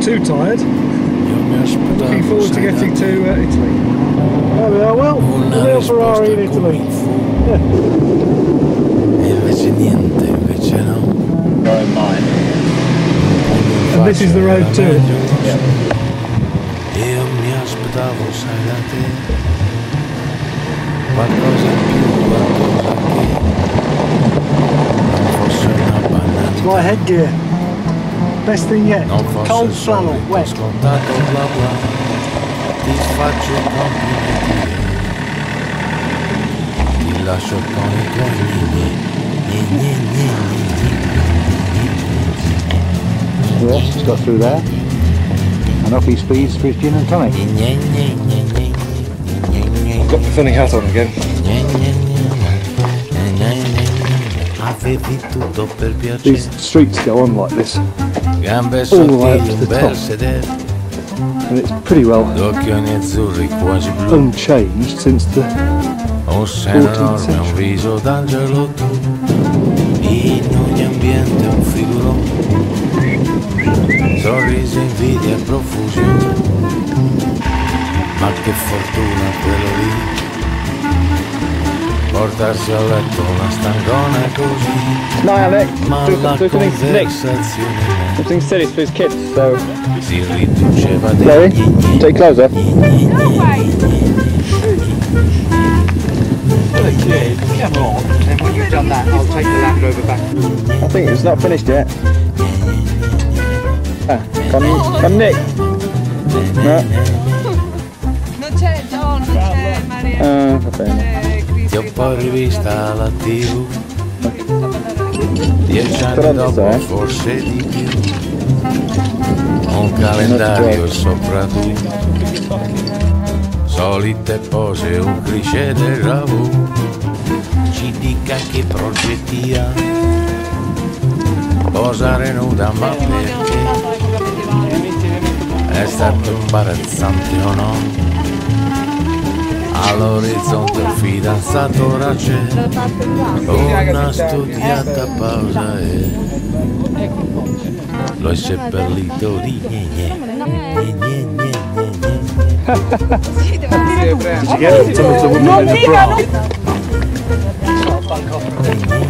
too tired. Looking forward to getting to uh, Italy. There we are, Will. The real Ferrari in Italy. Invece niente, invece no. Going mine. And this is the road to it. Io mi aspettavo, sai da te, qualcosa in più, qualcosa che non fosse una banalità. My headgear. Best thing yet. Non Cold il flannel, wet. scontato bla bla, ti faccio i complimenti. Ti lascio con i nini. Yes, it's got through there. And off he speeds for his gin and tonic. Got the funny hat on again. Avevi tutto per piacere, These streets go on like this, gambe all the way up to the top. sedere, and it's pretty well azzurri blu, unchanged since the seno 14th enorme, un century. viso d'angelo tu, in ogni ambiente un figurone, sorrisi, invidia e profusione, ma che fortuna quello lì, portarsi a letto una stangona così. No, Alec. Ma Do, la do something Nick. conversazione Something serious for his kids. So, si riduceva dei Chloe, gnigni. take closer. Come on. And when you've done that, I'll take the Land Rover back. I think it's not finished yet. Ah, come, come Nick. No. Poi rivista alla tv Dieci anni dopo eh. forse di più. Un calendario sopra tu Solite pose, un cliché del lavoro Ci dica che progetti ha. Posare nuda ma perché? È stato imbarazzante o no? All'orizzonte un fidanzato ora c'è, una studiata pausa e lo esce per l'itori, gne gne, gne gne sì, devo dire tutto. Non dica, non...